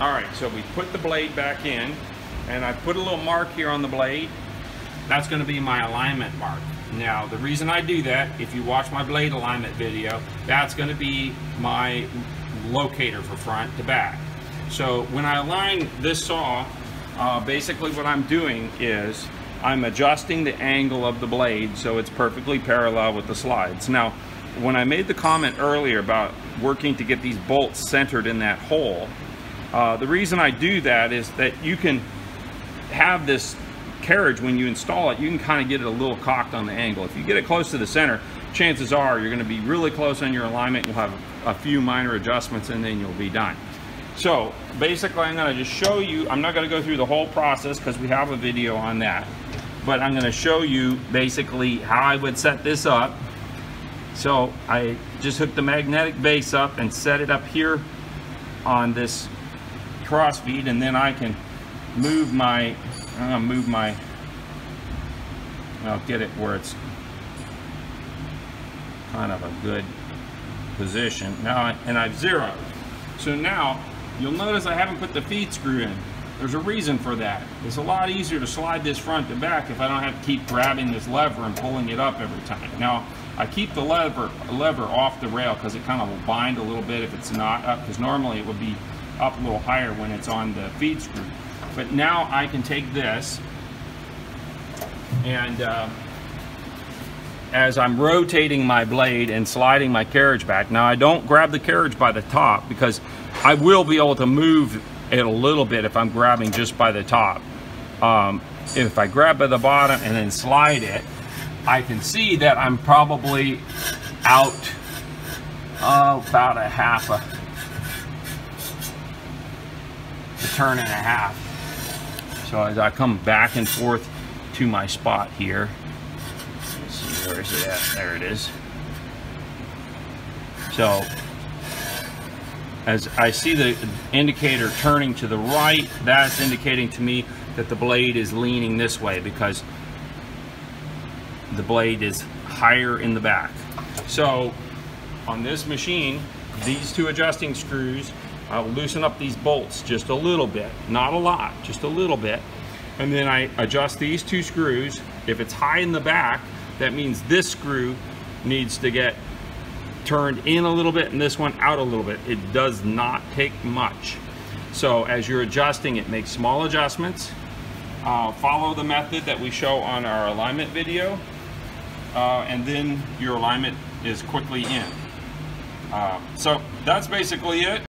All right, so we put the blade back in and I put a little mark here on the blade. That's gonna be my alignment mark. Now, the reason I do that, if you watch my blade alignment video, that's gonna be my locator for front to back. So when I align this saw, uh, basically what I'm doing is I'm adjusting the angle of the blade so it's perfectly parallel with the slides. Now, when I made the comment earlier about working to get these bolts centered in that hole, uh, the reason I do that is that you can have this carriage when you install it, you can kind of get it a little cocked on the angle. If you get it close to the center, chances are you're going to be really close on your alignment. You'll have a few minor adjustments and then you'll be done. So basically I'm going to just show you, I'm not going to go through the whole process because we have a video on that, but I'm going to show you basically how I would set this up. So I just hooked the magnetic base up and set it up here on this cross feed and then I can move my, I'm to move my, I'll get it where it's kind of a good position. Now, and I've zeroed. So now You'll notice I haven't put the feed screw in. There's a reason for that. It's a lot easier to slide this front to back if I don't have to keep grabbing this lever and pulling it up every time. Now, I keep the lever, lever off the rail because it kind of will bind a little bit if it's not up, because normally it would be up a little higher when it's on the feed screw. But now I can take this and uh, as I'm rotating my blade and sliding my carriage back, now I don't grab the carriage by the top because I will be able to move it a little bit if I'm grabbing just by the top. Um, if I grab by the bottom and then slide it, I can see that I'm probably out uh, about a half a, a turn and a half. So as I come back and forth to my spot here, see where is it at? There it is. So as I see the indicator turning to the right, that's indicating to me that the blade is leaning this way because the blade is higher in the back. So on this machine, these two adjusting screws, I'll loosen up these bolts just a little bit, not a lot, just a little bit. And then I adjust these two screws. If it's high in the back, that means this screw needs to get turned in a little bit and this one out a little bit. It does not take much. So as you're adjusting it, make small adjustments. Uh, follow the method that we show on our alignment video. Uh, and then your alignment is quickly in. Uh, so that's basically it.